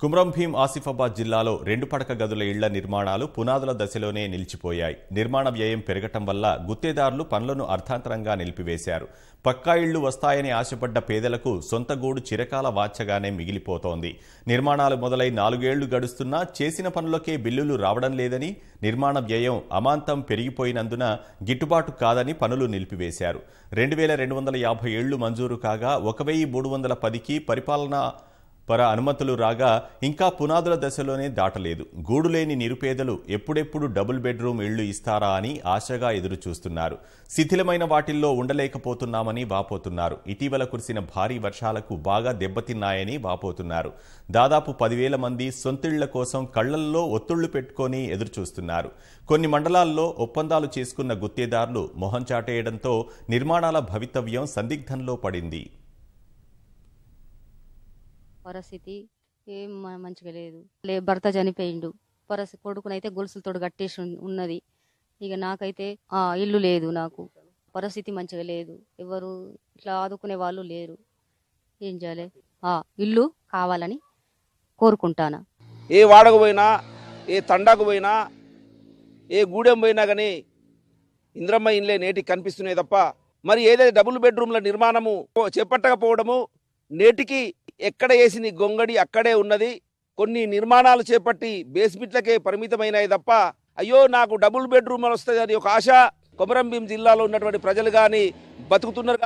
కుమ్రం భీం ఆసిఫాబాద్ జిల్లాలో రెండు పడక గదుల ఇళ్ళ నిర్మాణాలు పునాదుల దశలోనే నిలిచిపోయాయి. నిర్మాణ వ్యయం పెరగటం వల్ల గుత్తేదారులు పనులను అర్థాంతరంగా నిలిపివేశారు. పక్కా ఇళ్ళు వస్తాయని ఆశపడ్డ పేదలకు సొంత గూడు చిరకాల వాచగానే మిగిలిపోతోంది. నిర్మాణాలు మొదలై నాలుగేళ్ళు గడుస్తున్నా చేసిన పనులకే బిల్లులు రావడం లేదని నిర్మాణ వ్యయం అమాంతం పెరిగిపోయినందున గిట్టుబాటు కాదని పనులు నిలిపివేశారు. రెండు వేల రెండు వందల యాభై ఏళ్ళు మంజూరు కాగా ఒక వెయ్యి మూడు వందల పదికి పరిపాలనా పర అనుమతులు రాగా ఇంకా పునాదుల దశలోనే దాటలేదు. గూడులేని నిరుపేదలు ఎప్పుడెప్పుడు డబుల్ బెడ్రూమ్ ఇళ్ళు ఇస్తారా అని ఆశగా ఎదురు చూస్తున్నారు శిథిలమైన వాటిల్లో ఉండలేకపోతున్నామని వాపోతున్నారు. ఇటీవల కురిసిన భారీ వర్షాలకు బాగా దెబ్బతిన్నాయని వాపోతున్నారు. దాదాపు పదివేల మంది సొంతిళ్ళ కోసం కళ్ళల్లో ఒత్తుళ్ళు పెట్టుకొని ఎదురుచూస్తున్నారు. కొన్ని మండలాల్లో ఒప్పందాలు చేసుకున్న గుత్తేదారులు మొహం చాటేయడంతో నిర్మాణాల భవితవ్యం సందిగ్ధంలో పడింది. పరిస్థితి ఏం మంచిగా లేదు. లే భర్త చనిపోయిండు. పరిస్థితి కొడుకునైతే గొలుసులతో కట్టేసి ఉన్నది. ఇక నాకైతే ఆ ఇల్లు లేదు నాకు. పరిస్థితి మంచిగా లేదు. ఎవరు ఇట్లా ఆదుకునే వాళ్ళు లేరు. ఏం చేయాలి? ఆ ఇల్లు కావాలని కోరుకుంటానా. ఏ వాడకు పోయినా ఏ తండాకు పోయినా ఏ గూడెం పోయినా కానీ ఇంద్రమ్మ ఇండ్లే నేటికి కనిపిస్తున్నాయి తప్ప మరి ఏదైతే డబుల్ బెడ్రూమ్ల నిర్మాణము చేపట్టకపోవడము నేటికి ఎక్కడ వేసిన గొంగడి అక్కడే ఉన్నది. కొన్ని నిర్మాణాలు చేపట్టి బేస్మెంట్లకే పరిమితమైనాయి తప్ప అయ్యో నాకు డబుల్ బెడ్రూమ్ వస్తుంది అని ఒక ఆశ. కొమరం భీం జిల్లాలో ఉన్నటువంటి ప్రజలు కానీ బతుకుతున్నారు